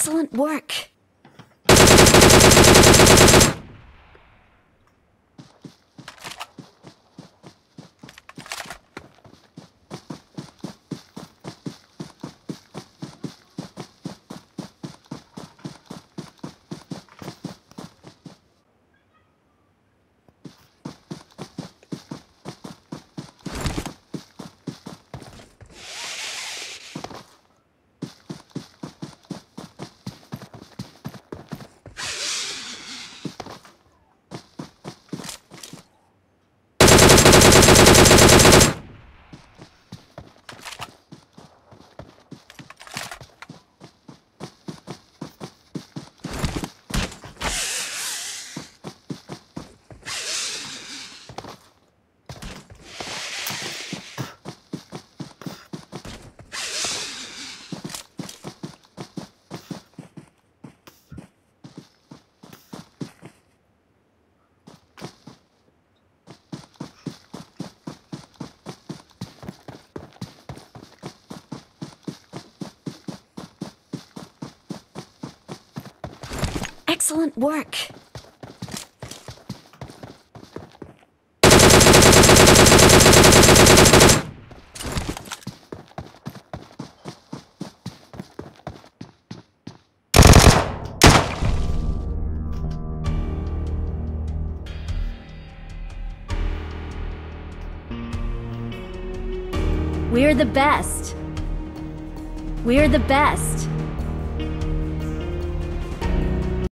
Excellent work. Excellent work. We're the best. We're the best.